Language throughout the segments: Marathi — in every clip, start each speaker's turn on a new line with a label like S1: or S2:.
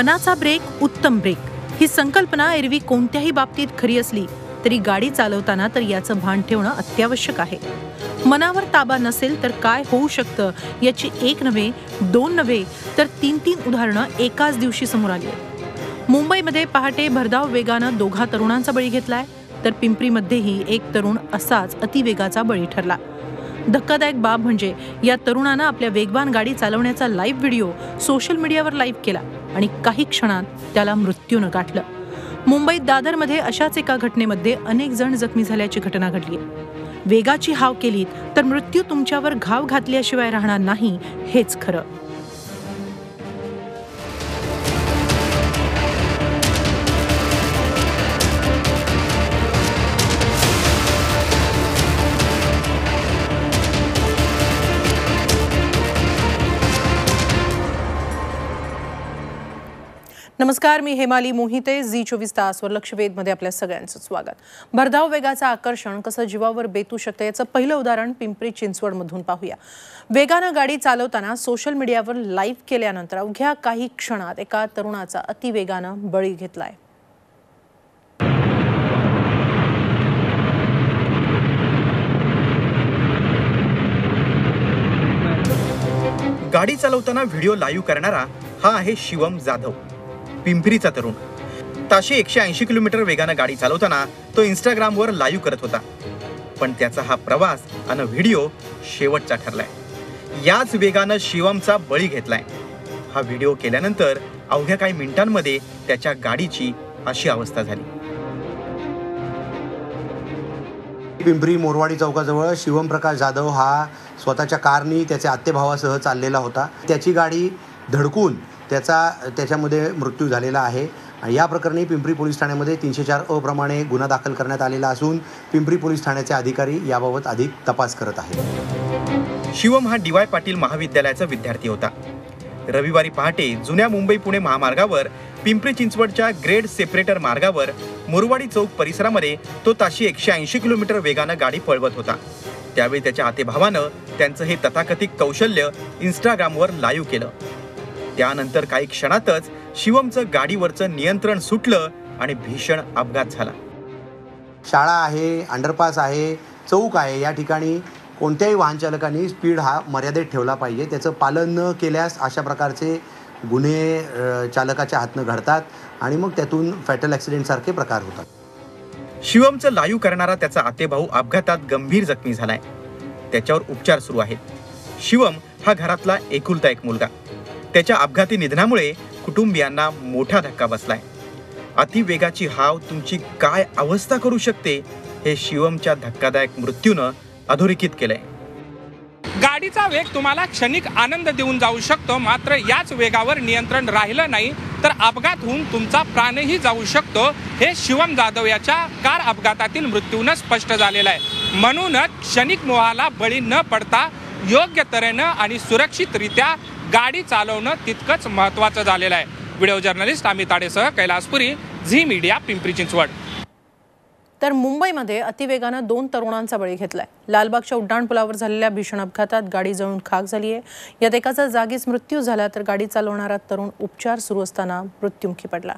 S1: मनाचा ब्रेक उत्तम ब्रेक. ही संकल्पना एरवी कोणत्याही बाबतीत खरी असली तरी गाडी चालवताना तर याचं भान ठेवणं अत्यावश्यक आहे. मनावर ताबा नसेल तर काय होऊ शकतं याची एक नव्हे दोन नव्हे तर तीन तीन उदाहरणं एकाच दिवशी समोर आली मुंबईमध्ये पहाटे भरधाव वेगानं दोघा तरुणांचा बळी घेतलाय तर पिंपरीमध्येही एक तरुण असाच अतिवेगाचा बळी ठरला. धक्कादायक बाब म्हणजे या तरुणानं आपल्या वेगवान गाडी चालवण्याचा लाईव्ह व्हिडिओ सोशल मीडियावर लाईव्ह केला आणि काही क्षणात त्याला मृत्यूनं गाठलं. मुंबईत दादरमध्ये अशाच एका घटनेमध्ये अनेक जण जखमी झाल्याची घटना घडली. वेगाची हाव केलीत तर मृत्यू तुमच्यावर घाव घातल्याशिवाय राहणार नाही हेच खरं. नमस्कार मी हेमाली मोहिते. झी चोवीस तासवर लक्षवेधमध्ये आपल्या सगळ्यांचं स्वागत. भरधाव वेगाचं आकर्षण कसं जीवावर बेतू शकतं याचं पहिलं उदाहरण पिंपरी चिंचवडमधून पाहूया. वेगानं गाडी चालवताना सोशल मीडियावर लाईव्ह केल्यानंतर अवघ्या काही क्षणात एका तरुणाचा अतिवेगानं बळी घेतलाय.
S2: गाडी चालवताना व्हिडिओ लाईव्ह करणारा हा आहे शिवम जाधव. पिंपरीचा तरुण. ताशी एकशे ऐंशी किलोमीटर वेगानं गाडी चालवताना तो इंस्टाग्रामवर लाईव्ह करत होता. पण त्याचा हा प्रवास आणि व्हिडिओ शेवटचा ठरलाय. याच वेगानं शिवमचा बळी घेतलाय. हा व्हिडिओ केल्यानंतर अवघ्या काही मिनिटांमध्ये त्याच्या गाडीची अशी अवस्था झाली.
S3: पिंपरी मोरवाडी चौकाजवळ शिवमप्रकाश जाधव हा स्वतःच्या कारनी त्याच्या आत्तेभावासह चाललेला होता. त्याची गाडी धडकून त्याचा त्याच्यामध्ये मृत्यू झालेला आहे. आणि या प्रकरणी पिंपरी पोलीस ठाण्यामध्ये तीनशे चार अ प्रमाणे गुन्हा दाखल करण्यात आलेला असून पिंपरी पोलीस ठाण्याचे अधिकारी याबाबत अधिक तपास करत आहेत.
S2: शिवम हा डी वाय पाटील महाविद्यालयाचा विद्यार्थी होता. रविवारी पहाटे जुन्या मुंबई पुणे महामार्गावर पिंपरी चिंचवडच्या ग्रेड सेपरेटर मार्गावर मुरवाडी चौक परिसरामध्ये तो ताशी एकशे ऐंशी किलोमीटर वेगानं गाडी पळवत होता. त्यावेळी त्याच्या आतेभावानं त्यांचं हे तथाकथित कौशल्य इंस्टाग्रामवर लाईव्ह केलं. त्यानंतर काही क्षणातच शिवमचं गाडीवरचं नियंत्रण सुटलं आणि भीषण अपघात झाला.
S3: शाळा आहे अंडरपास आहे चौक आहे. या ठिकाणी कोणत्याही वाहन चालकांनी स्पीड हा मर्यादेत ठेवला पाहिजे. त्याचं पालन न केल्यास अशा प्रकारचे गुन्हे चालकाच्या हातनं घडतात आणि मग त्यातून फॅटल ॲक्सिडेंटसारखे प्रकार होतात.
S2: शिवमचं लाईव्ह करणारा त्याचा आतेभाऊ अपघातात गंभीर जखमी झालाय. त्याच्यावर उपचार सुरू आहेत. शिवम हा घरातला एकुलता एक मुलगा. त्याच्या अपघाती निधनामुळे कुटुंबियांना मोठा धक्का बसलाय. अतिवेगाची हाव तुमची काय अवस्था करू शकते हे शिवमच्या धक्कादायक मृत्यूनं अधोरेखित केलंय.
S4: गाडीचा वेग तुम्हाला क्षणिक आनंद देऊन जाऊ शकतो मात्र याच वेगावर नियंत्रण राहिलं नाही तर अपघात होऊन तुमचा प्राणही जाऊ शकतो हे शिवम जाधव याच्या कार अपघातातील मृत्यूनं स्पष्ट झालेलं आहे. म्हणूनच क्षणिक मोहाला बळी न पडता योग्य तऱ्हेनं आणि सुरक्षितरित्या गाडी चालवणं तितकंच महत्त्वाचं झालेलं आहे. व्हिडिओ जर्नलिस्ट अमित ताडेसह कैलासपुरी झी मीडिया पिंपरी चिंचवड.
S1: तर मुंबईमध्ये अतिवेगानं दोन तरुणांचा बळी घेतलाय. लालबागच्या उड्डाणपुलावर झालेल्या भीषण अपघातात गाडी जळून खाक झाली आहे यात एकाचा जागीच मृत्यू झाला तर गाडी चालवणारा तरुण उपचार सुरू असताना मृत्युमुखी पडला.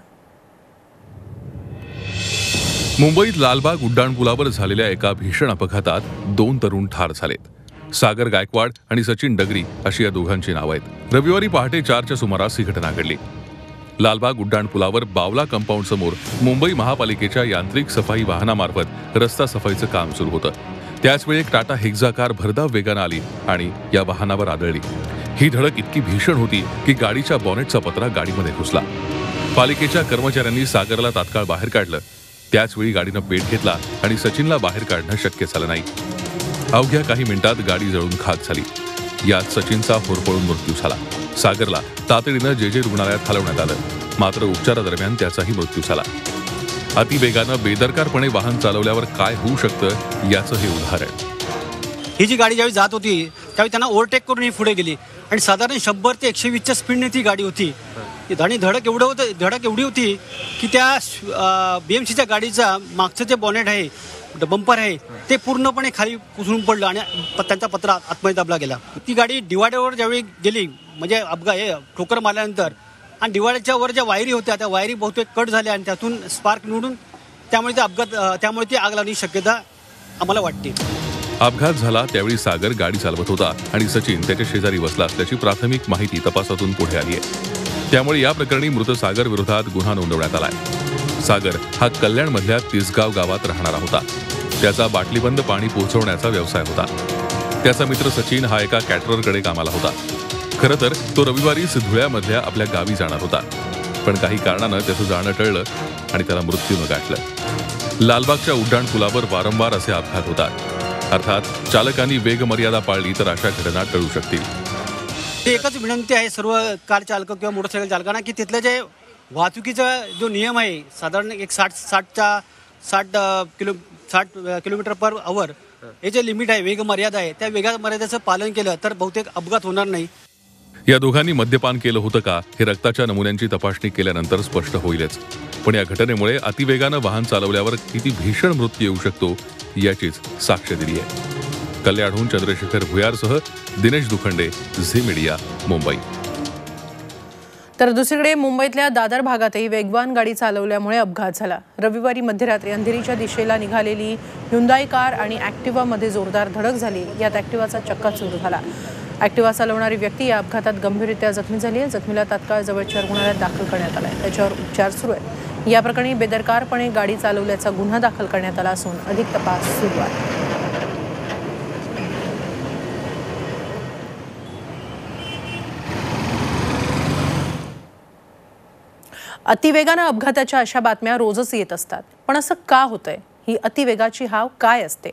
S5: मुंबईत लालबाग उड्डाणपुलावर झालेल्या एका भीषण अपघातात दोन तरुण ठार झालेत. सागर गायकवाड आणि सचिन डगरी अशी या दोघांची नावं आहेत. रविवारी पहाटे चारच्या सुमारास ही घटना घडली. लालबाग उड्डाणपुलावर बावला कंपाऊंड समोर मुंबई महापालिकेच्या यांत्रिक सफाई वाहनामार्फत रस्ता सफाईचं काम सुरू होतं. त्याचवेळी एक टाटा हेक्झा कार भरधाव वेगानं आली आणि या वाहनावर आदळली. ही धडक इतकी भीषण होती की गाडीच्या बॉनेटचा पत्रा गाडीमध्ये घुसला. पालिकेच्या कर्मचाऱ्यांनी सागरला तात्काळ बाहेर काढलं. त्याचवेळी गाडीनं पेट घेतला आणि सचिनला बाहेर काढणं शक्य झालं नाही. अवघ्या काही मिनिटात गाडी जळून खाक झाली. यात सचिनचा होरपळून मृत्यू झाला. सागरला तातडीनं जे जे रुग्णालयात हलवण्यात आलं. मात्र उपचारादरम्यान त्याचाही मृत्यू झाला. अतिवेगानं बेदरकारपणे वाहन चालवल्यावर काय होऊ शकतं याचं हे उदाहरण.
S6: ही जी गाडी ज्यावेळी जात होती त्यावेळी त्यांना ओव्हरटेक करून ही पुढे गेली. आणि साधारण शंभर ते एकशे वीसच्या स्पीडने ती गाडी होती. आणि धडक एवढं होतं धडक एवढी होती की त्या बी एम सीच्या गाडीचा मागचं जे बॉनेट आहे बंपर आहे ते पूर्णपणे खाली कुसळून पडलं आणि त्यांचा पत्रा आतमध्ये दाबला गेला. ती गाडी डिवायडरवर ज्यावेळी गेली म्हणजे अपघात हे ठोकर मारल्यानंतर आणि दिवाळीच्या वर ज्या वायरी होत्या त्या वायरी बहुतेक कट झाल्या आणि त्यातून स्पार्क निवडून त्यामुळे ते अपघात त्यामुळे ती आग लावण्याची शक्यता आम्हाला वाटते.
S5: अपघात झाला त्यावेळी सागर गाडी चालवत होता आणि सचिन त्याच्या शेजारी बसला असल्याची प्राथमिक माहिती तपासातून पुढे आली आहे. त्यामुळे या प्रकरणी मृत सागर विरोधात गुन्हा नोंदवण्यात आला आहे. सागर हा कल्याणमधल्या तिसगाव गावात राहणारा होता. त्याचा बाटलीबंद पाणी पोहोचवण्याचा व्यवसाय होता. त्याचा मित्र सचिन हा एका कॅटररकडे कामाला होता. खरं तर तो रविवारी धुळ्यामधल्या आपल्या गावी जाणार होता. पण काही कारणानं त्याचं जाणं टळलं आणि त्याला मृत्यूनं गाठलं. लालबागच्या उड्डाण पुलावर वारंवार असे अपघात होतात. अर्थात चालकांनी वेग मर्यादा पाळली तर अशा घटना टळू शकतील.
S6: ते एकच विनंती आहे सर्व कार चालक किंवा मोटरसायकल चालकांना की तिथलं जे वाहतुकीचा जो नियम आहे साधारण एक साठ साठच्या साठ किलो साठ किलोमीटर पर आवर हे जे लिमिट आहे वेग मर्यादा आहे त्या वेगा मर्यादेचं पालन केलं तर बहुतेक अपघात होणार नाही.
S5: या दोघांनी मद्यपान केलं होतं का हे रक्ताच्या नमुन्यांची तपासणी केल्यानंतर स्पष्ट होईलच. पण या घटनेमुळे अतिवेगानं वाहन चालवल्यावर किती भीषण मृत्यू येऊ शकतो याचीच साक्ष दिली आहे. कल्याणहून चंद्रशेखर भुयारसह दिनेश दुखंडे झी मीडिया मुंबई.
S1: तर दुसरीकडे मुंबईतल्या दादर भागातही वेगवान गाडी चालवल्यामुळे अपघात झाला. रविवारी मध्यरात्री अंधेरीच्या दिशेला निघालेली हुंदाई कार आणि ॲक्टिवामध्ये जोरदार धडक झाली. यात ॲक्टिवाचा चक्का चक्काचूर झाला. ॲक्टिवा चालवणारी व्यक्ती या अपघातात गंभीररित्या जखमी झाली आहे. जखमीला तात्काळ जवळच्या रुग्णालयात दाखल करण्यात आला आहे त्याच्यावर उपचार सुरू आहेत. या प्रकरणी बेदरकारपणे गाडी चालवल्याचा गुन्हा दाखल करण्यात आला असून अधिक तपास सुरू आहे. अतिवेगानं अपघाताच्या अशा बातम्या रोजच येत असतात. पण असं का होतंय? ही अतिवेगाची हाव काय असते?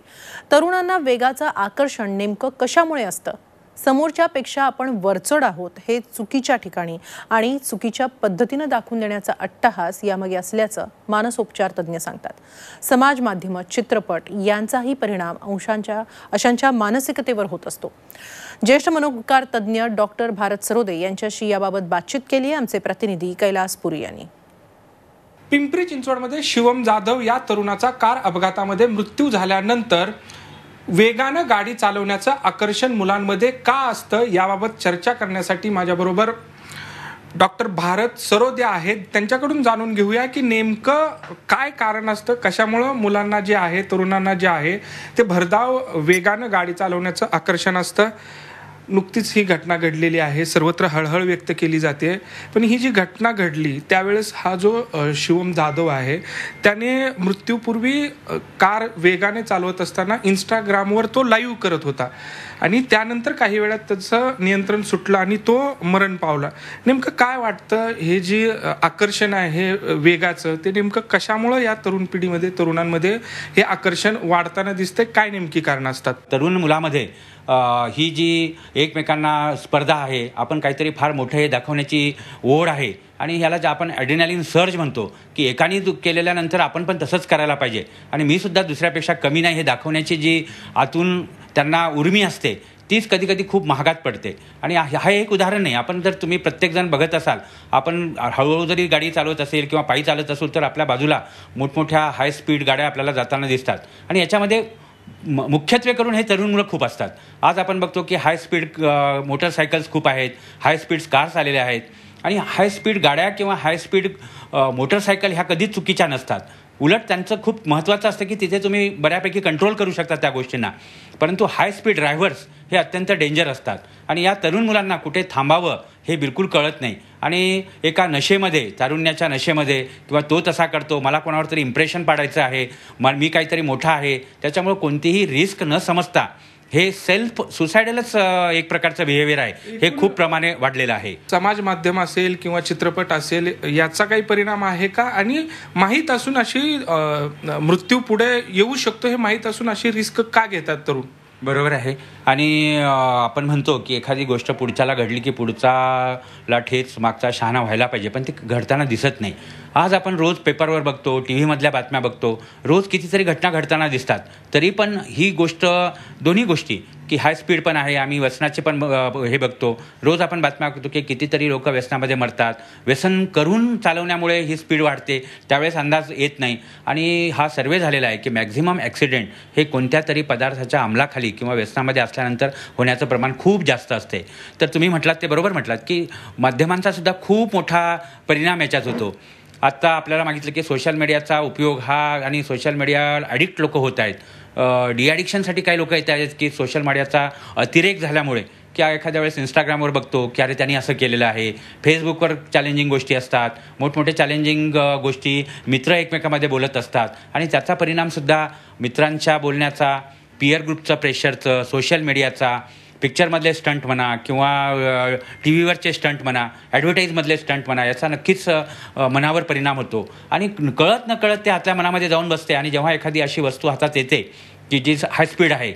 S1: तरुणांना वेगाचं आकर्षण नेमकं कशामुळे असतं? समोरच्यापेक्षा आपण वरचढ आहोत हे चुकीच्या ठिकाणी आणि चुकीच्या पद्धतीनं दाखवून देण्याचा अट्टहास यामागे असल्याचं मानसोपचार तज्ज्ञ सांगतात. समाज माध्यमं चित्रपट यांचाही परिणाम अंशांच्या अशांच्या मानसिकतेवर होत असतो. ज्येष्ठ मनोकार तज्ज्ञ डॉक्टर भारत सरोदे यांच्याशी याबाबत बातचीत केली आहे आमचे प्रतिनिधी कैलास पुरी यांनी.
S4: पिंपरी चिंचवडमध्ये शिवम जाधव या तरुणाचा कार अपघातामध्ये मृत्यू झाल्यानंतर वेगानं गाडी चालवण्याचं आकर्षण मुलांमध्ये का असतं याबाबत चर्चा करण्यासाठी माझ्याबरोबर डॉक्टर भारत सरोदे आहेत. त्यांच्याकडून जाणून घेऊया की नेमकं काय कारण असतं कशामुळं मुलांना जे आहे तरुणांना जे आहे ते भरधाव वेगानं गाडी चालवण्याचं आकर्षण असतं. नुकतीच ही घटना घडलेली आहे. सर्वत्र हळहळ व्यक्त केली जाते. पण ही जी घटना घडली त्यावेळेस हा जो शिवम जाधव आहे त्याने मृत्यूपूर्वी कार वेगाने चालवत असताना इंस्टाग्रामवर तो लाईव्ह करत होता. आणि त्यानंतर काही वेळात त्याचं नियंत्रण सुटलं आणि तो मरण पावला. नेमकं काय वाटतं? हे जे आकर्षण आहे वेगाचं ते नेमकं कशामुळं या तरुण पिढीमध्ये तरुणांमध्ये हे आकर्षण वाढताना दिसतंय? काय नेमकी कारणं असतात?
S7: तरुण मुलामध्ये ही जी एकमेकांना स्पर्धा आहे आपण काहीतरी फार मोठं हे दाखवण्याची ओढ आहे आणि ह्याला जे आपण ॲडिनॅलिन सर्ज म्हणतो की एकाने केलेल्यानंतर आपण पण तसंच करायला पाहिजे. आणि मी सुद्धा दुसऱ्यापेक्षा कमी नाही हे दाखवण्याची जी आतून त्यांना उर्मी असते तीच कधी कधी खूप महागात पडते. आणि हा एक उदाहरण नाही. आपण जर तुम्ही प्रत्येकजण बघत असाल आपण हळूहळू जरी गाडी चालवत असेल किंवा पायी चालत असेल तर आपल्या बाजूला मोठमोठ्या हाय स्पीड गाड्या आपल्याला जाताना दिसतात. आणि याच्यामध्ये म- मुख्यत्वे करून हे तरुण मुलं खूप असतात. आज आपण बघतो की हाय स्पीड मोटरसायकल्स खूप आहेत. हाय स्पीड कार्स आलेल्या आहेत. आणि हाय स्पीड गाड्या किंवा हाय स्पीड मोटरसायकल ह्या कधीच चुकीच्या नसतात. उलट त्यांचं खूप महत्त्वाचं असतं की तिथे तुम्ही बऱ्यापैकी कंट्रोल करू शकता त्या गोष्टींना. परंतु हाय स्पीड ड्रायव्हर्स हे अत्यंत डेंजर असतात. आणि या तरुण मुलांना कुठे थांबावं हे बिलकुल कळत नाही. आणि एका नशेमध्ये तारुण्याच्या नशेमध्ये किंवा तो तसा करतो मला कोणावर तरी इम्प्रेशन पाडायचं आहे म मी काहीतरी मोठा आहे त्याच्यामुळे कोणतीही रिस्क न समजता हे सेल्फ सुसायडलच एक प्रकारचं बिहेवियर आहे. हे खूप प्रमाणे वाढलेलं आहे.
S4: समाज माध्यम असेल किंवा चित्रपट असेल याचा काही परिणाम आहे का? आणि माहीत असून अशी मृत्यू पुढे येऊ शकतो हे माहीत असून अशी रिस्क का घेतात तरुण?
S7: बरोबर आहे. आणि आपण म्हणतो की एखादी गोष्ट पुढच्याला घडली की पुढचाला ठेच मागचा शहाणा व्हायला पाहिजे पण ते घडताना दिसत नाही. आज आपण रोज पेपरवर बघतो टी व्हीमधल्या बातम्या बघतो रोज कितीतरी घटना घडताना दिसतात. तरी पण ही गोष्ट दोन्ही गोष्टी की हाय स्पीड पण आहे आम्ही व्यसनाचे पण हे बघतो. रोज आपण बातम्या बघतो की कितीतरी लोक व्यसनामध्ये मरतात. व्यसन करून चालवण्यामुळे ही स्पीड वाढते. त्यावेळेस अंदाज येत नाही. आणि हा सर्वे झालेला आहे की मॅक्झिमम ॲक्सिडेंट हे कोणत्या तरी पदार्थाच्या अंमलाखाली किंवा व्यसनामध्ये असल्यानंतर होण्याचं प्रमाण खूप जास्त असते. तर तुम्ही म्हटलात ते बरोबर म्हटलात की माध्यमांचा सुद्धा खूप मोठा परिणाम याच्यात होतो. आत्ता आपल्याला मागितलं की सोशल मीडियाचा उपयोग हा आणि सोशल मीडिया ॲडिक्ट लोक होत आहेत. डी ॲडिक्शनसाठी काही लोक येत आहेत की सोशल मीडियाचा अतिरेक झाल्यामुळे की एखाद्या वेळेस इंस्टाग्रामवर बघतो की अरे त्यांनी असं केलेलं आहे. फेसबुकवर चॅलेंजिंग गोष्टी असतात. मोठमोठे चॅलेंजिंग गोष्टी मित्र एकमेकामध्ये बोलत असतात. आणि त्याचा परिणामसुद्धा मित्रांच्या बोलण्याचा पियर ग्रुपचा प्रेशरचं सोशल मीडियाचा पिक्चरमधले स्टंट म्हणा किंवा टी व्हीवरचे स्टंट म्हणा ॲडव्हर्टाईजमधले स्टंट म्हणा याचा नक्कीच मनावर परिणाम होतो. आणि कळत न कळत ते आपल्या मनामध्ये जाऊन बसते आणि जेव्हा एखादी अशी वस्तू हातात येते की जी हाय स्पीड आहे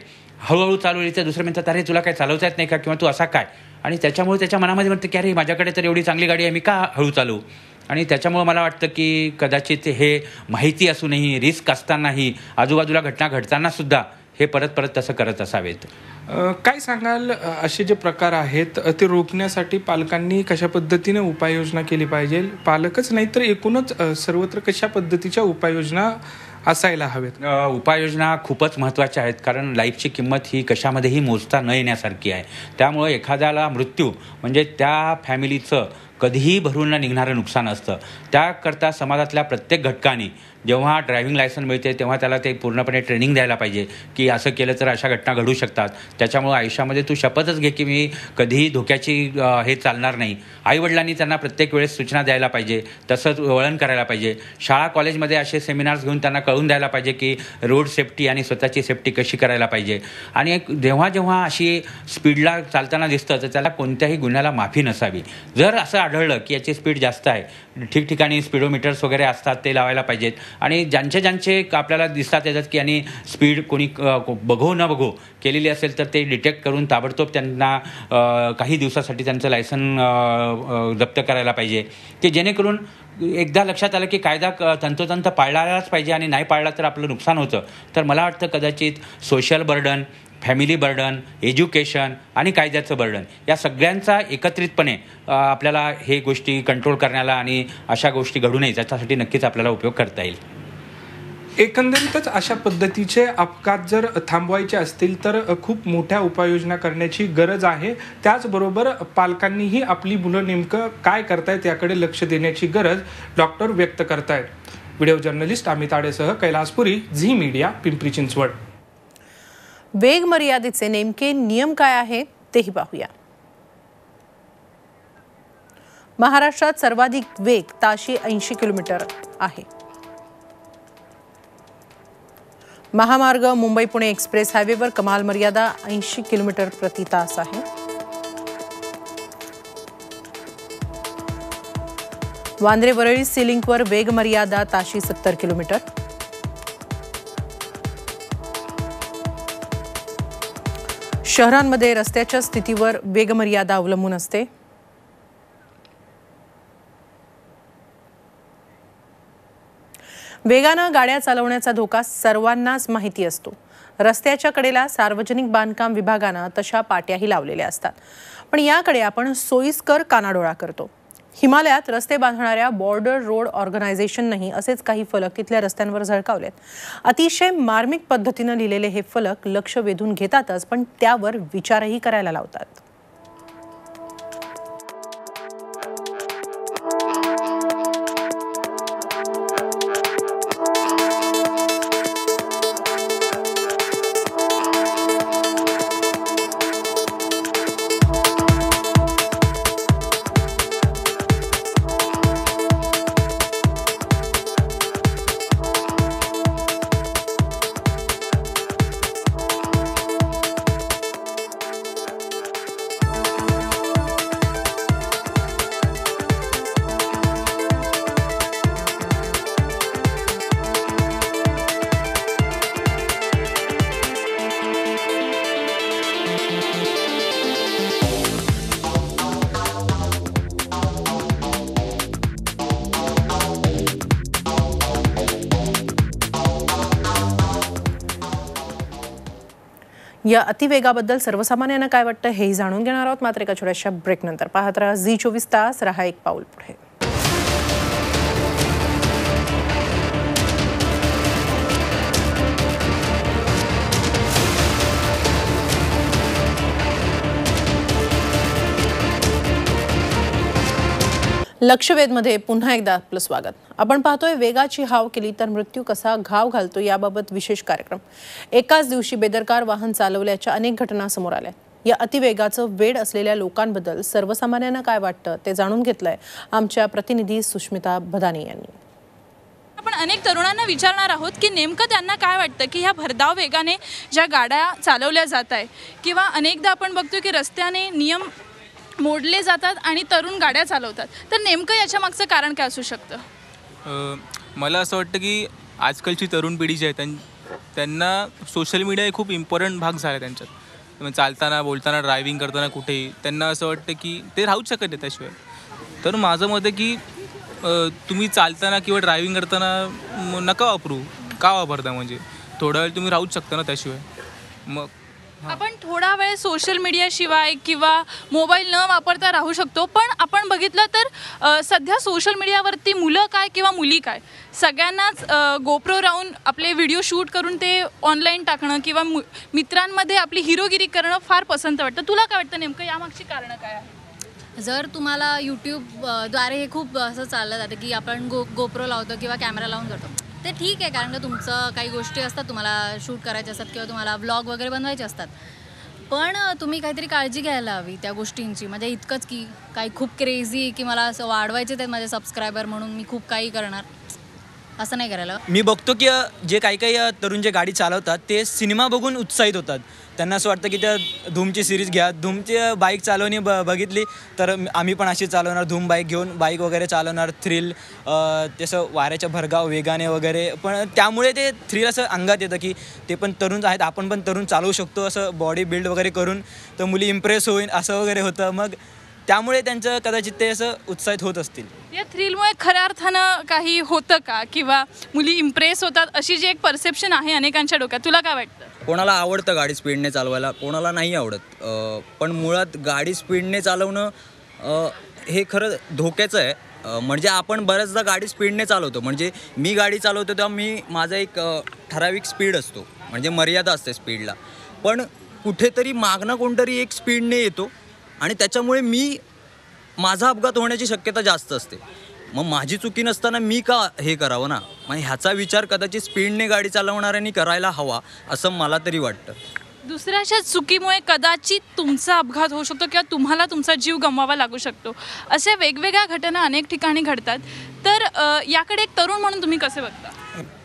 S7: हळूहळू चालवली तर दुसरं म्हणतात अरे तुला काय चालवता येत नाही का? किंवा तू असा काय? आणि त्याच्यामुळे त्याच्या मनामध्ये म्हणतं की अरे माझ्याकडे तर एवढी चांगली गाडी आहे मी का हळू चालू आणि त्याच्यामुळं मला वाटतं की कदाचित हे माहिती असूनही रिस्क असतानाही आजूबाजूला घटना घडतानासुद्धा हे परत परत तसं करत असावेत.
S4: काय सांगाल? असे जे प्रकार आहेत ते रोखण्यासाठी पालकांनी कशा पद्धतीने उपाययोजना केली पाहिजे? पालकच नाही तर एकूणच सर्वत्र कशा पद्धतीच्या उपाययोजना असायला हवेत
S7: उपाययोजना खूपच महत्त्वाच्या आहेत कारण लाईफची किंमत ही कशामध्येही मोजता न येण्यासारखी आहे. त्यामुळे एखाद्याला मृत्यू म्हणजे त्या फॅमिलीचं कधीही भरून न निघणारं नुकसान असतं. त्याकरता समाजातल्या प्रत्येक घटकाने जेव्हा ड्रायव्हिंग लायसन मिळते तेव्हा त्याला ते पूर्णपणे ट्रेनिंग द्यायला पाहिजे की असं केलं तर अशा घटना घडू शकतात. त्याच्यामुळं आयुष्यामध्ये तू शपथच घे की मी कधीही धोक्याची हे चालणार नाही. आईवडिलांनी त्यांना प्रत्येक वेळेस सूचना द्यायला पाहिजे तसंच वळण करायला पाहिजे. शाळा कॉलेजमध्ये असे सेमिनार्स घेऊन त्यांना कळून द्यायला पाहिजे की रोड सेफ्टी आणि स्वतःची सेफ्टी कशी करायला पाहिजे. आणि एक जेव्हा जेव्हा अशी स्पीडला चालताना दिसतं तर त्याला कोणत्याही गुन्ह्याला माफी नसावी. जर असं आढळलं की याची स्पीड जास्त आहे ठिकठिकाणी स्पीडोमीटर्स वगैरे असतात ते लावायला पाहिजेत. आणि ज्यांचे ज्यांचे आपल्याला दिसतात येतात की आणि स्पीड कोणी अ, को- बघो न बघो केलेली असेल तर ते डिटेक्ट करून ताबडतोब त्यांना काही दिवसासाठी त्यांचं लायसन जप्त करायला पाहिजे. की जेणेकरून एकदा लक्षात आलं की कायदा क- तंतोतंत पाळलाच पाहिजे आणि नाही पाळला तर आपलं नुकसान होतं. तर मला वाटतं कदाचित social burden family burden education आणि कायद्याचं बर्डन या सगळ्यांचा एकत्रितपणे आपल्याला हे गोष्टी कंट्रोल करण्याला आणि अशा गोष्टी घडू नये त्याच्यासाठी नक्कीच आपल्याला उपयोग करता येईल.
S4: एकंदरीतच अशा पद्धतीचे अपघात जर थांबवायचे असतील तर खूप मोठ्या उपाययोजना करण्याची गरज आहे. त्याचबरोबर पालकांनीही आपली मुलं नेमकं काय करतायत याकडे लक्ष देण्याची गरज डॉक्टर व्यक्त करतायत. व्हिडिओ जर्नलिस्ट अमित आडेसह कैलासपुरी झी मीडिया पिंपरी चिंचवड.
S1: वेग मर्यादेचे नेमके नियम काय आहे तेही पाहूया. महाराष्ट्रात सर्वाधिक वेग ताशी ऐंशी किलोमीटर आहे. महामार्ग मुंबई पुणे एक्सप्रेस हायवेवर कमाल मर्यादा ऐंशी किलोमीटर प्रति तास आहे. वांद्रे वरळी सिलिंकवर वेग मर्यादा ताशी सत्तर किलोमीटर. शहरांमध्ये रस्त्याच्या स्थितीवर वेगमर्यादा अवलंबून असते. वेगानं गाड्या चालवण्याचा धोका सर्वांनाच माहिती असतो. रस्त्याच्या कडेला सार्वजनिक बांधकाम विभागानं तशा पाट्याही लावलेल्या असतात. पण याकडे आपण सोयीस्कर कानाडोळा करतो. हिमालयात रस्ते बांधणाऱ्या बॉर्डर रोड ऑर्गनायझेशननंही असेच काही फलक तिथल्या रस्त्यांवर झळकावलेत. अतिशय मार्मिक पद्धतीनं लिहिलेले हे फलक लक्ष वेधून घेतातच पण त्यावर विचारही करायला लावतात. या अतिवेगाबद्दल सर्वसामान्यांना काय वाटतं हेही जाणून घेणार आहोत. मात्र एका छोट्याशा ब्रेकनंतर पाहत राहा. झी चोवीस तास रहा एक पाऊल पुढे. लक्षवेधमध्ये पुन्हा एकदा आपलं स्वागत. आपण पाहतोय वेगाची हाव केली तर मृत्यू कसा घाव घालतो याबाबत विशेष कार्यक्रम. एकाच दिवशी बेदरकार वाहन चालवल्याच्या अनेक घटना समोर आल्या. या अतिवेगाचं वेड असलेल्या लोकांबद्दल सर्वसामान्यांना काय वाटतं ते जाणून घेतलंय आमच्या प्रतिनिधी सुष्मिता भदानी यांनी.
S8: आपण अनेक तरुणांना विचारणार आहोत की नेमकं त्यांना काय वाटतं की ह्या भरधाव वेगाने ज्या गाड्या चालवल्या जात आहे किंवा अनेकदा आपण बघतो की रस्त्याने नियम मोडले जातात आणि तरुण गाड्या चालवतात. तर नेमकं याच्या मागचं कारण काय असू शकतं?
S9: मला असं वाटतं की आजकालची तरुण पिढी जी आहे त्यां त्यांना सोशल मीडिया हे खूप इम्पॉर्टंट भाग झाला आहे त्यांच्यात चालताना बोलताना ड्रायव्हिंग करताना कुठेही त्यांना असं वाटतं की ते राहूच शकत नाही त्याशिवाय. तर माझं मत आहे की तुम्ही चालताना किंवा ड्रायव्हिंग करताना नका वापरू. का वापरता म्हणजे? थोडा वेळ तुम्ही राहूच शकता ना त्याशिवाय. मग
S8: आपण थोडा वेळ सोशल मीडियाशिवाय किंवा मोबाईल न वापरता राहू शकतो पण आपण बघितलं तर अ, सध्या सोशल मीडियावरती मुलं काय किंवा मुली काय? सगळ्यांनाच अ, गोप्रो राहून आपले व्हिडिओ शूट करून ते ऑनलाईन टाकणं किंवा मु मित्रांमध्ये आपली हिरोगिरी करणं फार पसंत वाटतं. तुला काय वाटतं नेमकं? यामागची कारणं काय आहे
S10: जर तुम्हाला यूट्यूब अ, द्वारे हे खूप असं चाललं जातं की आपण गो गोप्रो लावतो किंवा कॅमेरा लावून करतो. ते ठीक आहे कारण का तुमचं काही गोष्टी असतात तुम्हाला शूट करायचे असतात किंवा तुम्हाला ब्लॉग वगैरे बनवायचे असतात. पण तुम्ही काहीतरी काळजी घ्यायला हवी त्या गोष्टींची. म्हणजे इतकंच की काही खूप क्रेझी की मला असं वाढवायचे आहेत माझे सबस्क्रायबर म्हणून मी खूप काही करणार. असं नाही करायला.
S11: मी बघतो की जे काही काही तरुण जे गाडी चालवतात ते सिनेमा बघून उत्साहित होतात. त्यांना असं वाटतं की त्या धूमची सिरीज घ्या. धूमची बाईक चालवणी ब बघितली तर आम्ही पण अशी चालवणार. धूम बाईक घेऊन बाईक वगैरे चालवणार थ्रिल तसं वाऱ्याच्या भरगाव वेगाने वगैरे. पण त्यामुळे ते थ्रिल असं अंगात येतं की ते पण तरुण आहेत आपण पण तरुण चालवू शकतो असं बॉडी बिल्ड वगैरे करून तर मुली इम्प्रेस होईन असं वगैरे होतं. मग त्यामुळे त्यांचं कदाचित ते असं उत्साहित होत असतील.
S8: या थ्रिलमुळे खऱ्या अर्थानं काही होतं का? किंवा मुली इम्प्रेस होतात अशी जी एक परसेप्शन आहे अनेकांच्या डोक्यात तुला काय वाटतं?
S12: कोणाला आवडतं गाडी स्पीडने चालवायला? कोणाला नाही आवडत. अ, पण मुळात गाडी स्पीडने चालवणं अ, हे खरं धोक्याचं आहे. अ, म्हणजे आपण बऱ्याचदा गाडी स्पीडने चालवतो. म्हणजे मी गाडी चालवतो तेव्हा मी माझा एक अ, ठराविक स्पीड असतो. म्हणजे मर्यादा असते स्पीडला पण कुठेतरी मागणं कोणतरी एक स्पीडने येतो. आणि त्याच्यामुळे मी माझा अपघात होण्याची शक्यता जास्त असते. मग माझी चुकी नसताना मी का हे करावं ना? मग ह्याचा विचार कदाचित स्पीडने गाडी चालवणाऱ्यांनी करायला हवा असं मला तरी वाटतं.
S8: दुसऱ्याच्या चुकीमुळे कदाचित तुमचा अपघात होऊ शकतो किंवा तुम्हाला तुमचा जीव गमवावा लागू शकतो. अशा वेगवेगळ्या घटना अनेक ठिकाणी घडतात. तर याकडे एक तरुण म्हणून तुम्ही कसे बघता?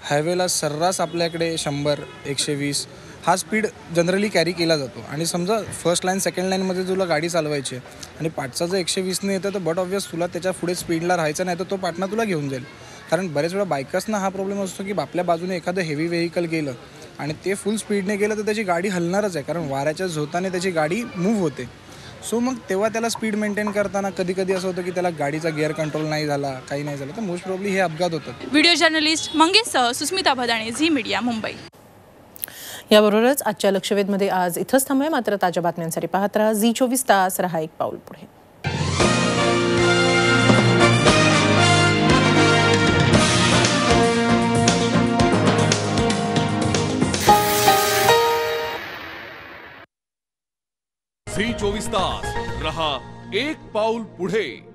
S13: हायवेला सर्रास आपल्याकडे शंभर एकशे वीस हा स्पीड जनरली कॅरी केला जातो. आणि समजा फर्स्ट लाईन सेकंड लाईनमध्ये तुला गाडी चालवायची आहे आणि पाठचा जर एकशे वीसने येतं तर बट ऑब्वियस तुला त्याच्या पुढे स्पीडला राहायचं नाही तर तो पाटणा तुला घेऊन जाईल. कारण बरेच वेळा बायकर्सना हा प्रॉब्लेम असतो की आपल्या बाजूने एखादं हेवी व्हेकल गेलं आणि ते फुल स्पीडने गेलं तर त्याची गाडी हलणारच आहे. कारण वाऱ्याच्या झोताने त्याची गाडी मूव्ह होते. सो मग तेव्हा त्याला स्पीड मेंटेन करताना कधी कधी असं होतं की त्याला गाडीचा गिअर कंट्रोल नाही झाला काही नाही झालं. तर मोस्ट प्रॉब्ली हे अपघात होतात
S8: व्हिडिओ जर्नलिस्ट मंगेशसह सुस्मिता भदाणे झी मीडिया मुंबई.
S1: याबरोबरच आजच्या लक्षवेधमध्ये आज इथंच थांबूया. मात्र ताज्या बातम्यांसाठी पाहत राहा. झी चोवीस तास रहा एक पाऊल पुढे.
S5: झी चोवीस तास रहा एक पाऊल पुढे.